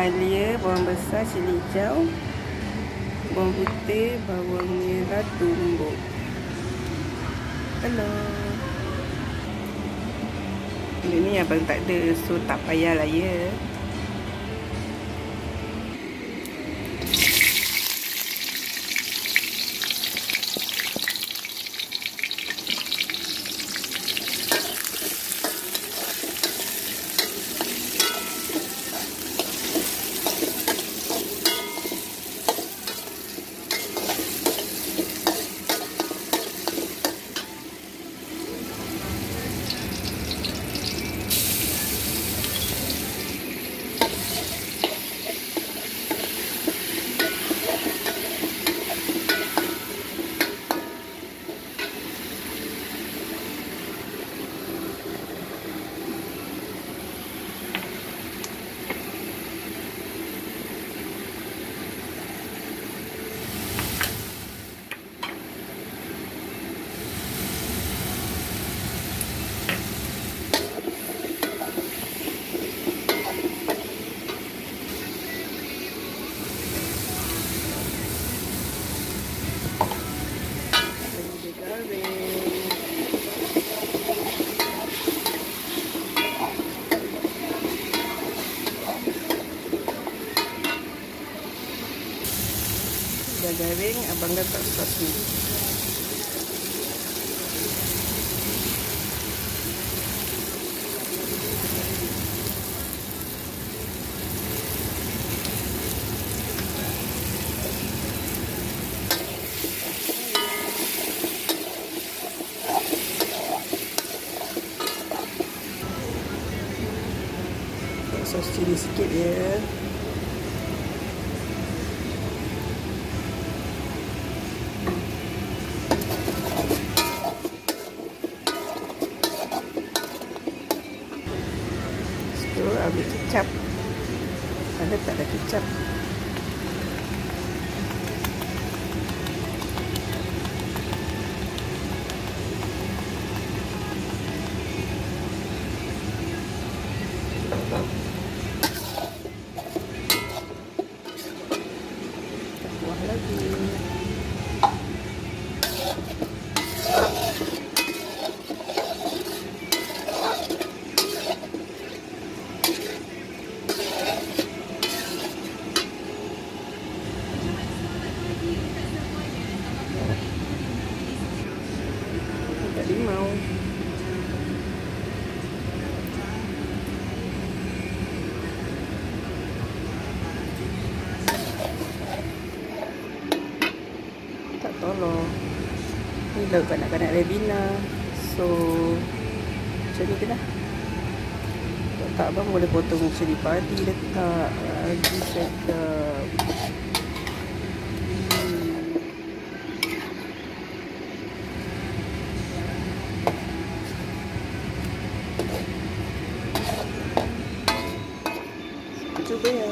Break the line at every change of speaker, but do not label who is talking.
halia, bawang besar, cili hijau, bawang putih, bawang merah, tumbuk. Hello. Ini abang tak ada, so tak payahlah ya. Dah garing abang letak sos ni sos cili sikit ya ambil kecap ada tak ada kecap buah lagi Limau. Tak tolong. Ni lauk kanak-kanak Rebina. So, macam ni je lah. Tak abang boleh potong cili padi letak. Lagi saya Yeah.